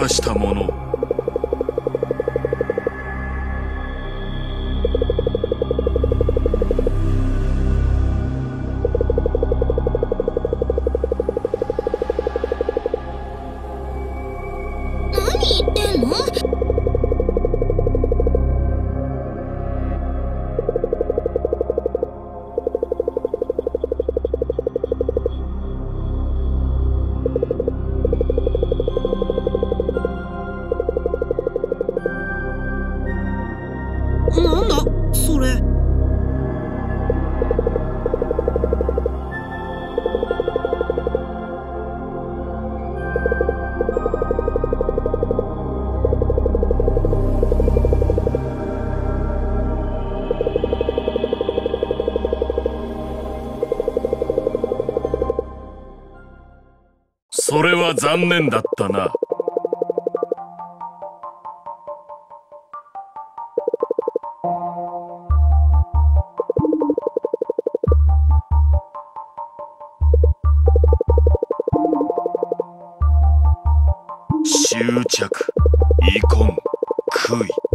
化したもの。それは残念だったな。執着遺恨悔い。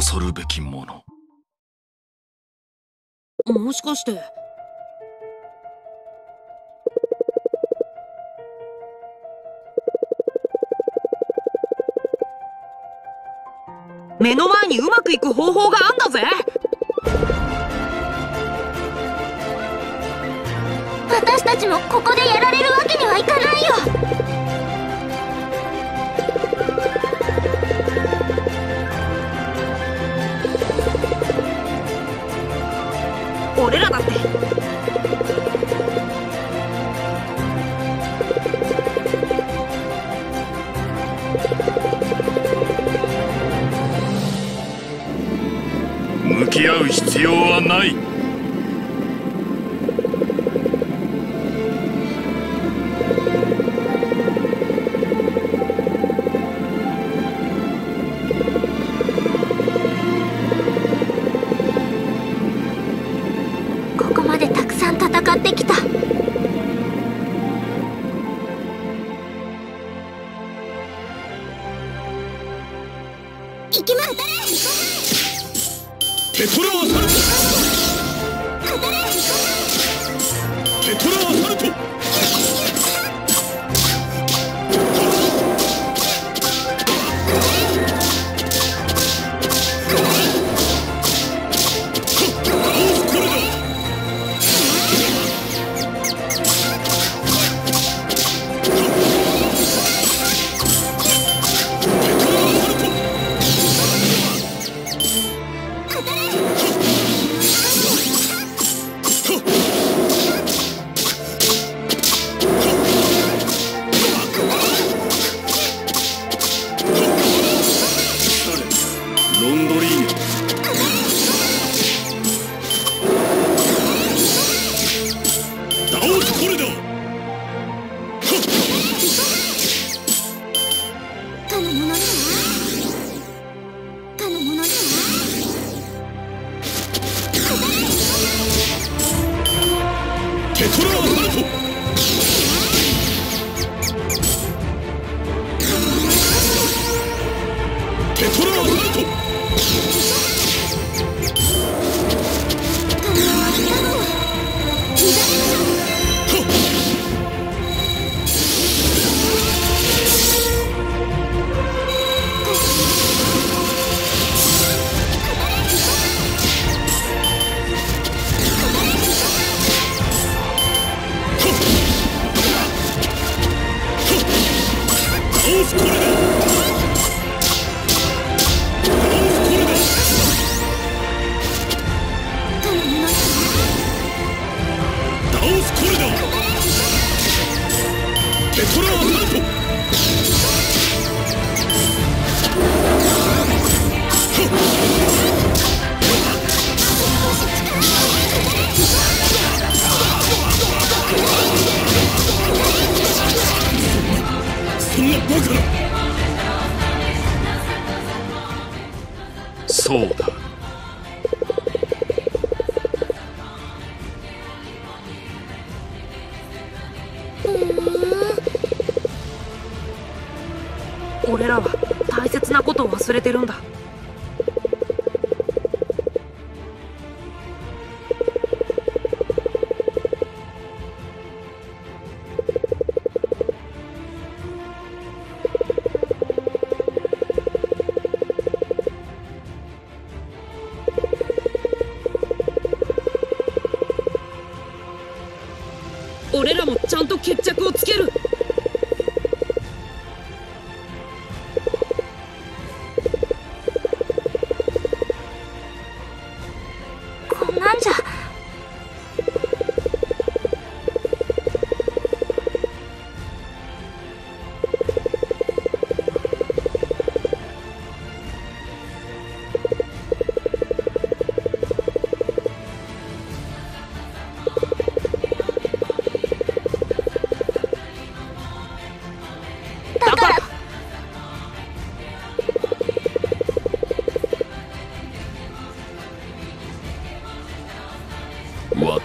恐るべきもの。もしかして。目の前にうまくいく方法があんだぜ。私たちもここでやられるわけにはいかないよ俺らだって。向き合う必要はない。テトラーハート俺らは大切なことを忘れてるんだ。俺らもちゃんと決着をつける。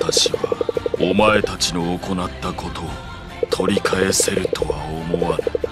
私はお前たちの行ったことを取り返せるとは思わぬ。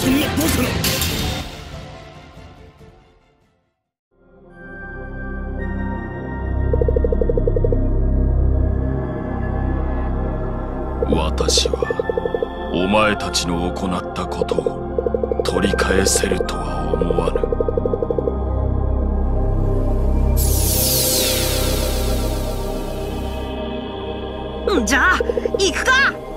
そんなバカ私はお前たちの行ったことを取り返せるとは思わぬ。じゃあ行くか